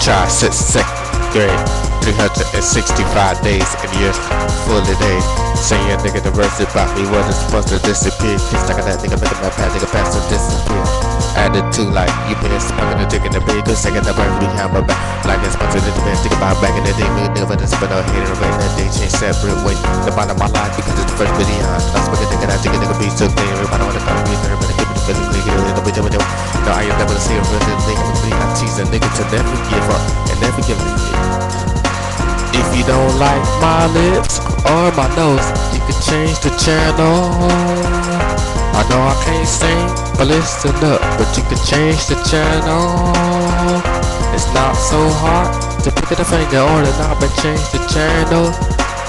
try six second grade. 365 days and years fully days. Saying nigga the verse about me wasn't supposed to disappear. Kiss like that nigga making my path, nigga pass to disappear. Added to like you been smoking the dick in the big good second the bird behind my back. Like it's sponsored in the best think about back in the day, we never just spent a hater right that day change separate way. The bottom of my life because it's the first video. I'm smoking nigga, I think a nigga be so clean. Everybody wanna come be there, but I give me the feeling, nigga, it'll be double No, I ain't never see a real nigga, tease a nigga to never give up and never give up. If you don't like my lips or my nose, you can change the channel. I know I can't sing, but listen up, but you can change the channel. It's not so hard to pick up the finger on the knob and change the channel.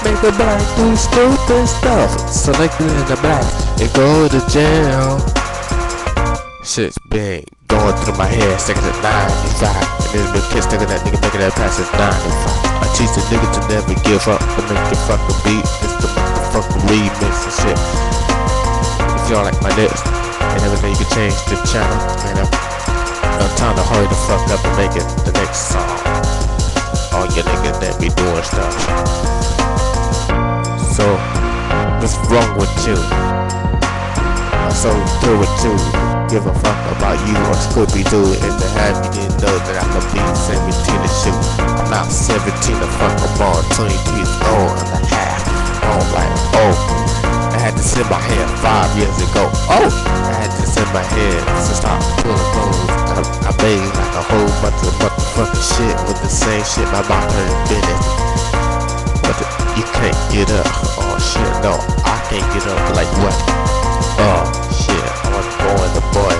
Make the black do stupid stuff, select it in the black and go to jail. Shit's big going through my head, second at 95. And then been pissed, nigga, that nigga making that pass at 95. I teach the nigga to never give up, to make the fucking beat, it's the motherfucking remix and shit. If y'all like my lips and everything, you can change the channel, know. No time to hurry the fuck up and make it the next song. All you niggas that be doing stuff. So, what's wrong with you? I'm so through with you give a fuck about you or Scooby Doo and to have you didn't know that I could be 17 to shoot. I'm not 17 to fuck about 22 years old and a half. Oh, like, oh. I had to send my hair five years ago. Oh, I had to send my hair to stop pulling clothes. I, I made like a whole bunch of motherfucking shit with the same shit my mom heard Bennett. But the, you can't get up. Oh shit, no, I can't get up. Like what? Oh shit, I was born the boy.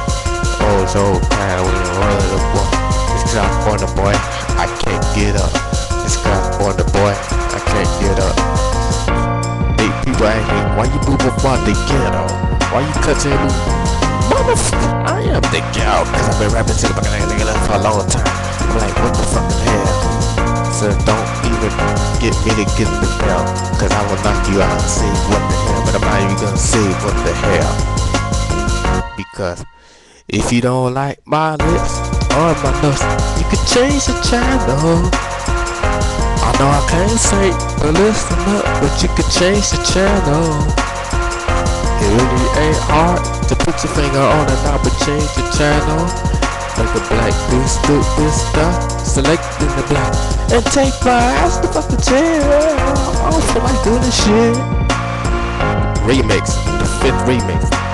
Oh, so kind of when you're one the boy. It's cause I'm born the boy. I can't get up. It's cause I'm born the boy. I can't get up. Hey, people ask me, why you moving from the ghetto? Why you cutting me? Motherfucker, I am the ghetto. Cause I've been rapping to the fucking nigga for a long time. I'm like, what the fucking hell? So don't even get me to get the bell Cause I will knock you out and say what the hell? But I'm not even gonna say what the hell? Because if you don't like my lips or my nose You can change the channel. I know I can't say but listen up But you can change the channel. It really ain't hard to put your finger on the knob and change the channel Make a black do stupid stuff. Select in the black. And take my ass to fucking jail I don't feel like doing this shit? Remix, the fifth remix